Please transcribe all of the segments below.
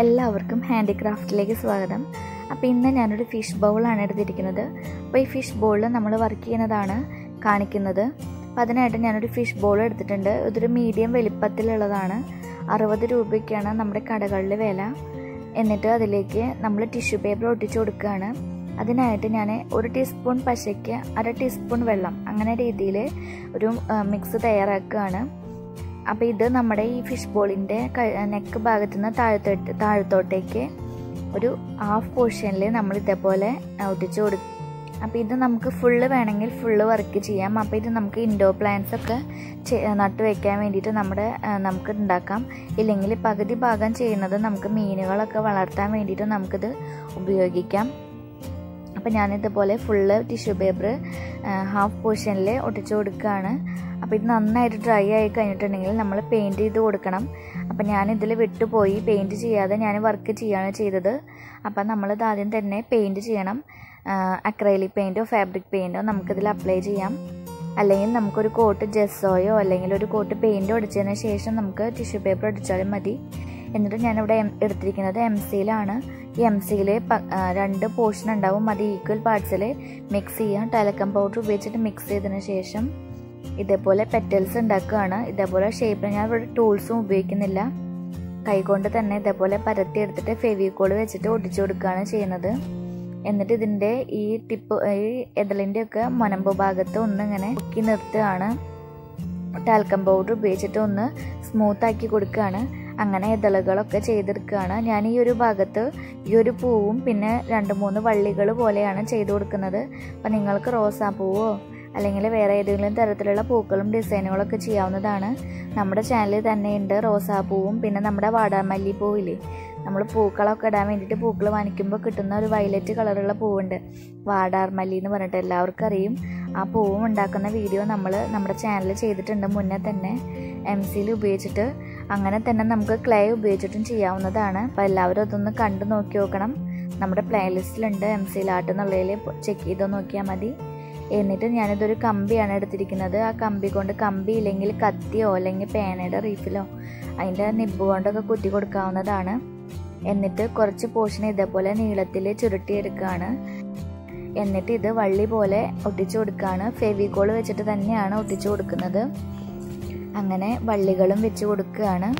എല്ലാവർക്കും ഹാൻഡിക്രാഫ്റ്റിലേക്ക് സ്വാഗതം. അപ്പോൾ ഇന്ന് ഞാനൊരു ഫിഷ് ബൗളാണ് എടുത്തിരിക്കുന്നത്. അപ്പോൾ ഈ ഫിഷ് ബൗളിൽ നമ്മൾ വർക്ക് ചെയ്യുന്നതാണ് കാണിക്കുന്നത്. അപ്പോൾ അതിനായിട്ട് ഞാനൊരു ഫിഷ് ബൗൾ എടുത്തിട്ടുണ്ട്. ഇതൊരു മീഡിയം വലിപ്പത്തിലുള്ളതാണ്. അറുപത് രൂപയ്ക്കാണ് നമ്മുടെ കടകളിലെ വില. എന്നിട്ട് അതിലേക്ക് നമ്മൾ ടിഷ്യൂ പേപ്പർ ഒട്ടിച്ചു കൊടുക്കുകയാണ്. അതിനായിട്ട് ഞാൻ ഒരു ടീസ്പൂൺ പശയ്ക്ക് അര ടീസ്പൂൺ വെള്ളം അങ്ങനെ രീതിയിൽ ഒരു മിക്സ് തയ്യാറാക്കുകയാണ്. അപ്പോൾ ഇത് നമ്മുടെ ഈ ഫിഷ് ബോളിന്റെ നെക്ക് ഭാഗത്തു നിന്ന് താഴത്തോട്ട് താഴത്തോട്ടേക്ക് ഒരു ഹാഫ് പോർഷനിൽ നമ്മൾ ഇതേപോലെ ഒട്ടിച്ചു കൊടുക്കും അപ്പോൾ ഇത് നമുക്ക് ഫുള്ള് വേണമെങ്കിൽ ഫുള്ള് വർക്ക് ചെയ്യാം. അപ്പോൾ ഇത് നമുക്ക് ഇൻഡോർ പ്ലാന്റ്സ് ഒക്കെ നട്ടു വയ്ക്കാൻ വേണ്ടിയിട്ട് നമ്മുടെ നമുക്ക് ഉണ്ടാക്കാം ഇല്ലെങ്കിൽ പകുതി ഭാഗം ചെയ്യുന്നത് നമുക്ക് മീനുകളൊക്കെ വളർത്താൻ വേണ്ടിയിട്ട് നമുക്കിത് ഉപയോഗിക്കാം. അപ്പോൾ ഞാനിതുപോലെ ഫുള്ള് ടിഷ്യൂ പേപ്പർ ഹാഫ് പോർഷനിൽ ഒട്ടിച്ചു കൊടുക്കുകയാണ് അപ്പോൾ ഇത് നന്നായിട്ട് ഡ്രൈ ആയി കഴിഞ്ഞിട്ടുണ്ടെങ്കിൽ നമ്മൾ പെയിന്റ് ചെയ്ത് കൊടുക്കണം. അപ്പോൾ ഞാനിതിൽ വിട്ടുപോയി പെയിന്റ് ചെയ്യാതെ ഞാൻ വർക്ക് ചെയ്യുകയാണ് ചെയ്തത്. അപ്പം നമ്മളിത് ആദ്യം തന്നെ പെയിന്റ് ചെയ്യണം. അക്രൈലിക് പെയിന്റോ ഫാബ്രിക് പെയിന്റോ നമുക്കിതിൽ അപ്ലൈ ചെയ്യാം. അല്ലെങ്കിൽ നമുക്കൊരു കോട്ട് ജെസ്സോയോ അല്ലെങ്കിൽ ഒരു കോട്ട് പെയിന്റോ അടിച്ചതിന് ശേഷം നമുക്ക് ടിഷ്യൂ പേപ്പർ അടിച്ചാലും മതി. എന്നിട്ട് ഞാനിവിടെ എടുത്തിരിക്കുന്നത് എം സിയിലാണ് ഈ എം സിയിൽ രണ്ട് പോർഷൻ ഉണ്ടാവും. അത് ഈക്വൽ പാർട്സിൽ മിക്സ് ചെയ്യാം. ടലക്കം പൗഡർ ഉപയോഗിച്ചിട്ട് മിക്സ് ചെയ്തതിന് ശേഷം ഇതേപോലെ പെറ്റൽസ് ഉണ്ടാക്കുകയാണ്. ഇതേപോലെ ഷേപ്പിൽ ഞാൻ ഇവിടെ ടൂൾസും ഉപയോഗിക്കുന്നില്ല. കൈകൊണ്ട് തന്നെ ഇതേപോലെ പരത്തി എടുത്തിട്ട് ഫെവിക്കോൾ വെച്ചിട്ട് ഒട്ടിച്ചു കൊടുക്കുകയാണ് ചെയ്യുന്നത്. എന്നിട്ട് ഇതിന്റെ ഈ ടിപ്പ് ഈ എതളിന്റെ ഒക്കെ മുനമ്പ് ഭാഗത്ത് ഒന്ന് ഇങ്ങനെ പൊക്കി നിർത്തുകയാണ്. ടാൽക്കം പൗഡർ ഉപയോഗിച്ചിട്ട് ഒന്ന് സ്മൂത്ത് ആക്കി കൊടുക്കുകയാണ്. അങ്ങനെ ഇതളുകളൊക്കെ ചെയ്തെടുക്കുകയാണ്. ഞാൻ ഈ ഒരു ഭാഗത്ത് ഈ ഒരു പൂവും പിന്നെ രണ്ട് മൂന്ന് വള്ളികൾ പോലെയാണ് ചെയ്തു കൊടുക്കുന്നത്. അപ്പം നിങ്ങൾക്ക് റോസാപ്പൂവോ അല്ലെങ്കിൽ വേറെ ഏതെങ്കിലും തരത്തിലുള്ള പൂക്കളും ഡിസൈനുകളൊക്കെ ചെയ്യാവുന്നതാണ്. നമ്മുടെ ചാനലിൽ തന്നെയുണ്ട് റോസാപ്പൂവും പിന്നെ നമ്മുടെ വാടാമല്ലിപ്പൂവില്ലേ നമ്മൾ പൂക്കളൊക്കെ ഇടാൻ വേണ്ടിയിട്ട് പൂക്കൾ വാങ്ങിക്കുമ്പോൾ കിട്ടുന്ന ഒരു വയലറ്റ് കളറുള്ള പൂവുണ്ട്. വാടാർമല്ലി എന്ന് പറഞ്ഞിട്ട് എല്ലാവർക്കും അറിയും. ആ പൂവും ഉണ്ടാക്കുന്ന വീഡിയോ നമ്മൾ നമ്മുടെ ചാനലിൽ ചെയ്തിട്ടുണ്ട് മുന്നേ തന്നെ. എം സിയിൽ ഉപയോഗിച്ചിട്ട് അങ്ങനെ തന്നെ നമുക്ക് ക്ലേ ഉപയോഗിച്ചിട്ടും ചെയ്യാവുന്നതാണ്. അപ്പോൾ എല്ലാവരും അതൊന്ന് കണ്ടു നോക്കി നോക്കണം. നമ്മുടെ പ്ലേലിസ്റ്റിലുണ്ട് എം സിയിൽ ആർട്ട് എന്നുള്ളതിൽ ചെക്ക് ചെയ്ത് നോക്കിയാൽ മതി. എന്നിട്ട് ഞാനിതൊരു കമ്പിയാണ് എടുത്തിരിക്കുന്നത്. ആ കമ്പി കൊണ്ട് കമ്പി ഇല്ലെങ്കിൽ കത്തിയോ അല്ലെങ്കിൽ പേനയുടെ റീഫിലോ അതിന്റെ നിബ് കൊണ്ടൊക്കെ കുത്തി കൊടുക്കാവുന്നതാണ്. എന്നിട്ട് കുറച്ച് പോർഷൻ ഇതേപോലെ നീളത്തിൽ ചുരുട്ടിയെടുക്കുകയാണ് എന്നിട്ട് ഇത് വള്ളി പോലെ ഒട്ടിച്ചു കൊടുക്കുകയാണ് ഫെവിക്കോൾ വെച്ചിട്ട് തന്നെയാണ് ഒട്ടിച്ചു കൊടുക്കുന്നത്. അങ്ങനെ വള്ളികളും വെച്ച് കൊടുക്കുകയാണ്.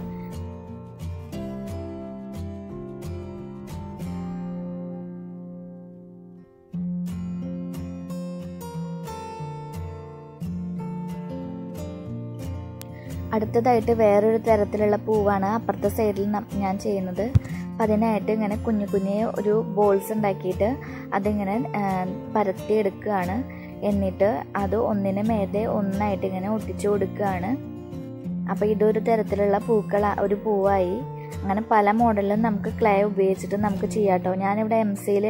അടുത്തതായിട്ട് വേറൊരു തരത്തിലുള്ള പൂവാണ് അപ്പുറത്തെ സൈഡിൽ ഞാൻ ചെയ്യുന്നത്. അപ്പം അതിനായിട്ട് ഇങ്ങനെ കുഞ്ഞു കുഞ്ഞു ഒരു ബോൾസ് ഉണ്ടാക്കിയിട്ട് അതിങ്ങനെ പരത്തി എടുക്കുകയാണ് എന്നിട്ട് അത് ഒന്നിന് മേതെ ഒന്നായിട്ട് ഇങ്ങനെ ഒട്ടിച്ചു കൊടുക്കുകയാണ്. അപ്പോൾ ഇതൊരു തരത്തിലുള്ള പൂക്കൾ ഒരു പൂവായി. അങ്ങനെ പല മോഡലും നമുക്ക് ക്ലേ ഉപയോഗിച്ചിട്ട് നമുക്ക് ചെയ്യാം കേട്ടോ ഞാനിവിടെ എം സിയിൽ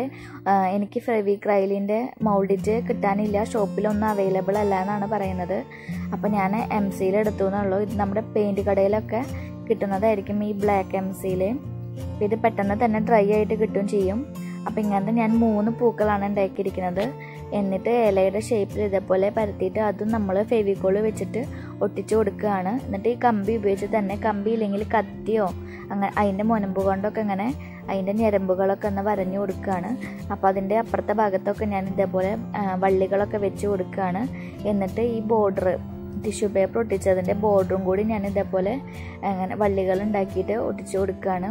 എനിക്ക് ഫെവി ക്രൈലിന്റെ മൗൾഡിറ്റ് കിട്ടാനില്ല. ഷോപ്പിലൊന്നും അവൈലബിൾ അല്ല എന്നാണ് പറയുന്നത്. അപ്പോൾ ഞാൻ എം സിയിൽ എടുത്തു എന്നുള്ളൂ. ഇത് നമ്മുടെ പെയിന്റ് കടയിലൊക്കെ കിട്ടുന്നതായിരിക്കും ഈ ബ്ലാക്ക് എം സിയിൽ ഇത് പെട്ടെന്ന് തന്നെ ഡ്രൈ ആയിട്ട് കിട്ടുകയും ചെയ്യും. അപ്പോൾ ഇങ്ങനത്തെ ഞാൻ മൂന്ന് പൂക്കളാണ് ഉണ്ടാക്കിയിരിക്കുന്നത്. എന്നിട്ട് ഇലയുടെ ഷേപ്പിൽ ഇതേപോലെ പരത്തിയിട്ട് അതും നമ്മൾ ഫെവിക്കോൾ വെച്ചിട്ട് ഒട്ടിച്ചു കൊടുക്കുകയാണ്. എന്നിട്ട് ഈ കമ്പി ഉപയോഗിച്ച് തന്നെ കമ്പി ഇല്ലെങ്കിൽ കത്തിയോ അങ്ങനെ അതിന്റെ മുനമ്പ് കൊണ്ടൊക്കെ ഇങ്ങനെ അതിന്റെ ഞരമ്പുകളൊക്കെ ഒന്ന് വരഞ്ഞു കൊടുക്കുകയാണ്. അപ്പോൾ അതിന്റെ അപ്പുറത്തെ ഭാഗത്തൊക്കെ ഞാൻ ഇതേപോലെ വള്ളികളൊക്കെ വെച്ച് കൊടുക്കുകയാണ്. എന്നിട്ട് ഈ ബോർഡർ ടിഷ്യൂ പേപ്പർ ഒട്ടിച്ചതിന്റെ ബോർഡറും കൂടി ഞാൻ ഇതേപോലെ അങ്ങനെ വള്ളികൾ ഉണ്ടാക്കിയിട്ട് ഒട്ടിച്ചു കൊടുക്കുകയാണ്.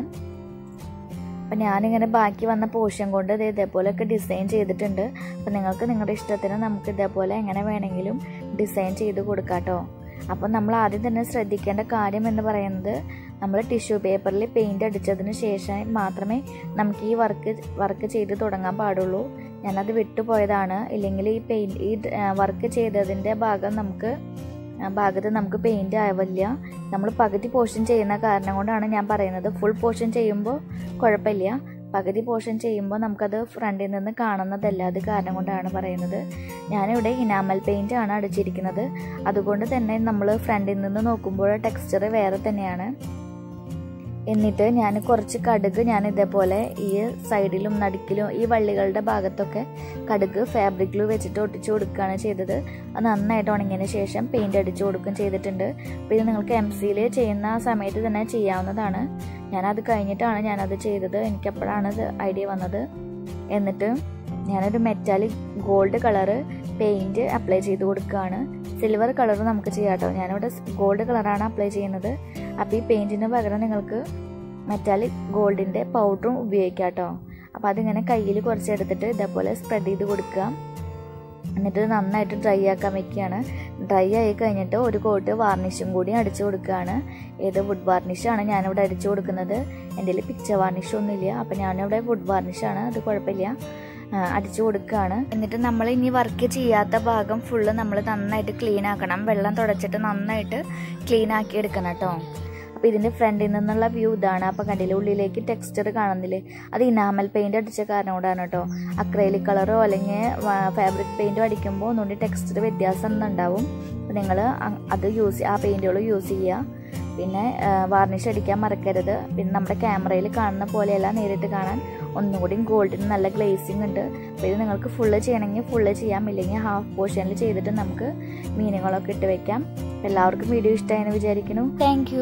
അപ്പം ഞാനിങ്ങനെ ബാക്കി വന്ന പോഷൻ കൊണ്ട് ഇത് ഇതേപോലെയൊക്കെ ഡിസൈൻ ചെയ്തിട്ടുണ്ട്. അപ്പം നിങ്ങൾക്ക് നിങ്ങളുടെ ഇഷ്ടത്തിന് നമുക്ക് ഇതേപോലെ എങ്ങനെ വേണമെങ്കിലും ഡിസൈൻ ചെയ്ത് കൊടുക്കാം കേട്ടോ അപ്പം നമ്മൾ ആദ്യം തന്നെ ശ്രദ്ധിക്കേണ്ട കാര്യം എന്ന് പറയുന്നത് നമ്മൾ ടിഷ്യൂ പേപ്പറിൽ പെയിന്റ് അടിച്ചതിന് ശേഷം മാത്രമേ നമുക്ക് ഈ വർക്ക് വർക്ക് ചെയ്ത് തുടങ്ങാൻ പാടുള്ളൂ. ഞാനത് വിട്ടുപോയതാണ്. ഇല്ലെങ്കിൽ ഈ പെയിന്റ് ഈ വർക്ക് ചെയ്തതിന്റെ ഭാഗം നമുക്ക് ഭാഗത്ത് നമുക്ക് പെയിന്റ് ആവില്ല നമ്മൾ പകുതി പോർഷൻ ചെയ്യുന്ന കാരണം കൊണ്ടാണ് ഞാൻ പറയുന്നത്. ഫുൾ പോർഷൻ ചെയ്യുമ്പോൾ കുഴപ്പമില്ല. പകുതി പോർഷൻ ചെയ്യുമ്പോൾ നമുക്കത് ഫ്രണ്ടിൽ നിന്ന് കാണുന്നതല്ല. അത് കാരണം കൊണ്ടാണ് പറയുന്നത്. ഞാനിവിടെ ഇനാമൽ പെയിന്റ് ആണ് അടിച്ചിരിക്കുന്നത്. അതുകൊണ്ട് തന്നെ നമ്മൾ ഫ്രണ്ടിൽ നിന്ന് നോക്കുമ്പോൾ ടെക്സ്ചർ വേറെ തന്നെയാണ്. എന്നിട്ട് ഞാൻ കുറച്ച് കടുക് ഞാൻ ഇതേപോലെ ഈ സൈഡിലും നടുക്കിലും ഈ വള്ളികളുടെ ഭാഗത്തൊക്കെ കടുക് ഫാബ്രിക് ഗ്ലൂ വെച്ചിട്ട് ഒട്ടിച്ചു കൊടുക്കുകയാണ് ചെയ്തത്. അത് നന്നായിട്ട് ഉണങ്ങിയതിന് ശേഷം പെയിന്റ് അടിച്ചു കൊടുക്കുകയും ചെയ്തിട്ടുണ്ട്. അപ്പോൾ ഇത് നിങ്ങൾക്ക് എം സിയിൽ ചെയ്യുന്ന സമയത്ത് തന്നെ ചെയ്യാവുന്നതാണ്. ഞാനത് കഴിഞ്ഞിട്ടാണ് ഞാനത് ചെയ്തത്. എനിക്കപ്പോഴാണ് ഐഡിയ വന്നത്. എന്നിട്ട് ഞാനൊരു metallic gold colour paint apply ചെയ്ത് കൊടുക്കുകയാണ്. സിൽവർ കളർ നമുക്ക് ചെയ്യാം കേട്ടോ. ഞാനിവിടെ ഗോൾഡ് കളറാണ് അപ്ലൈ ചെയ്യുന്നത്. അപ്പോൾ ഈ പെയിന്റിന് പകരം നിങ്ങൾക്ക് മെറ്റാലിക് ഗോൾഡിന്റെ പൗഡറും ഉപയോഗിക്കാം കേട്ടോ അപ്പോൾ അതിങ്ങനെ കയ്യിൽ കുറച്ചെടുത്തിട്ട് ഇതേപോലെ സ്പ്രെഡ് ചെയ്ത് കൊടുക്കുക. എന്നിട്ട് നന്നായിട്ട് ഡ്രൈ ആക്കാൻ വെക്കുകയാണ്. ഡ്രൈ ആയി കഴിഞ്ഞിട്ട് ഒരു കോട്ട് വാർണിഷും കൂടി അടിച്ചു കൊടുക്കുകയാണ്. ഏത് വുഡ് വാർണിഷാണ് ഞാനിവിടെ അടിച്ചു കൊടുക്കുന്നത്. എന്റെ പിക്ചർ വാർണിഷൊന്നുമില്ല അപ്പോൾ ഞാനിവിടെ വുഡ് വാർണിഷാണ് അത് കുഴപ്പമില്ല. അടിച്ചു കൊടുക്കുകയാണ്. എന്നിട്ട് നമ്മൾ ഇനി വർക്ക് ചെയ്യാത്ത ഭാഗം ഫുള്ള് നമ്മൾ നന്നായിട്ട് ക്ലീൻ ആക്കണം. വെള്ളം തുടച്ചിട്ട് നന്നായിട്ട് ക്ലീൻ ആക്കി എടുക്കണം കേട്ടോ. അപ്പോൾ ഇതിന്റെ ഫ്രണ്ടിൽ നിന്നുള്ള വ്യൂ ഇതാണ്. അപ്പോൾ കണ്ടില്ലേ ഉള്ളിലേക്ക് ടെക്സ്ചർ കാണുന്നില്ലേ? അത് ഇനാമൽ പെയിന്റ് അടിച്ച കാരണം കൂടാണ് കേട്ടോ. അക്രൈലിക് കളറോ അല്ലെങ്കിൽ ഫാബ്രിക് പെയിന്റോ അടിക്കുമ്പോൾ ഒന്നുകൂടി ടെക്സ്ചർ വ്യത്യാസം ഉണ്ടാവും അപ്പോൾ നിങ്ങൾ അത് യൂസ് ആ പെയിന്റുകൾ യൂസ് ചെയ്യുക. പിന്നെ വാർണിഷ് അടിക്കാൻ മറക്കരുത്. പിന്നെ നമ്മുടെ ക്യാമറയിൽ കാണുന്ന പോലെയല്ല നേരിട്ട് കാണാൻ. ഒന്നുകൂടി ഗോൾഡിന് നല്ല ഗ്ലേസിങ് ഉണ്ട്. അപ്പോൾ ഇത് നിങ്ങൾക്ക് ഫുള്ള് ചെയ്യണമെങ്കിൽ ഫുള്ള് ചെയ്യാം. ഇല്ലെങ്കിൽ ഹാഫ് പോർഷനിൽ ചെയ്തിട്ട് നമുക്ക് മീനുകളൊക്കെ ഇട്ട് വെക്കാം. എല്ലാവർക്കും വീഡിയോ ഇഷ്ടമായെന്ന് വിചാരിക്കുന്നു. താങ്ക്